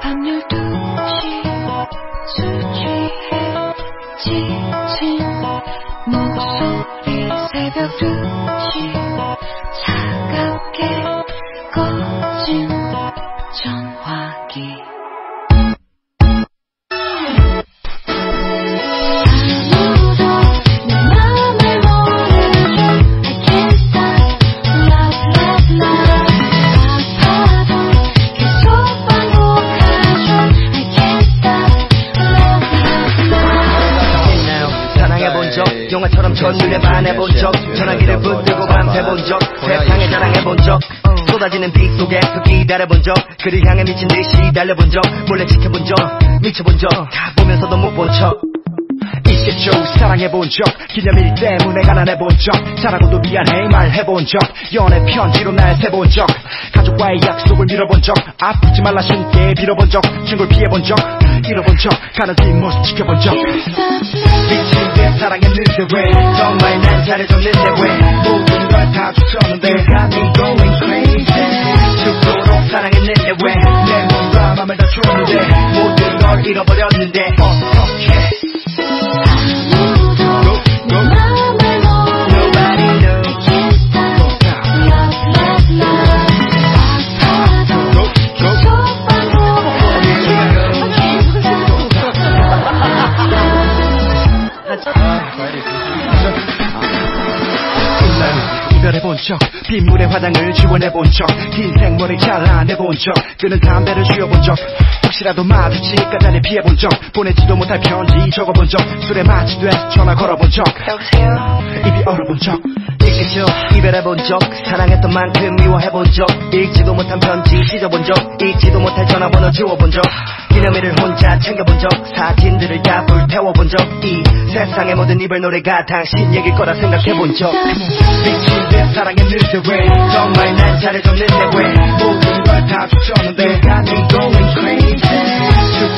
밤 12시 술 취해 지친 목소리 새벽 2시 차갑게 꺼진 전화기 영화처럼 첫눈에 반해본 적 전화기를 붙들고 밤새 본 적 세상에 자랑해본 적 쏟아지는 빛 속에서 기다려본 적 그를 향해 미친 듯이 달려본 적 몰래 지켜본 적 미쳐본 적다 보면서도 못 본 척. 있겠죠. 사랑해본 적 기념일 때문에 가난해본 적 사랑고도 미안해 말해본 적 연애 편지로 날 세본 적 가족과의 약속을 밀어본 적 아프지 말라 신께 빌어본 적 친구를 피해본 적 잃어본 적 가는 뒷모습 지켜본 적. 미친 듯 사랑했는데 왜? 정말 난 잘해줬는데 왜? 모든 걸다 You got me going crazy? 죽도록 사랑했는데 왜? 내 몸과 맘을 다 줬는데 모든 걸 잃어버렸는데 어 이별해본 적 빗물에 화장을 지원해본 적긴 생머리 잘라내본 적 끄는 담배를 쥐어본 적 혹시라도 마주치니까 자리 피해본 적 보내지도 못할 편지 적어본 적 술에 마취돼서 전화 걸어본 적 여보세요? 입이 얼어본 적 있겠죠. 이별해본 적 사랑했던 만큼 미워해본 적 읽지도 못한 편지 찢어본 적 잊지도 못할 전화번호 지워본 적 기념일을 혼자 챙겨본 적 사진들을 다 불태워본 적 이 세상의 모든 이별 노래가 당신 얘길 거라 생각해본 적. 미친 듯 사랑했는데 왜 정말 난 잘해줬는데 왜 모든 걸다 You got going crazy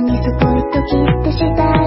にすごいドキッてした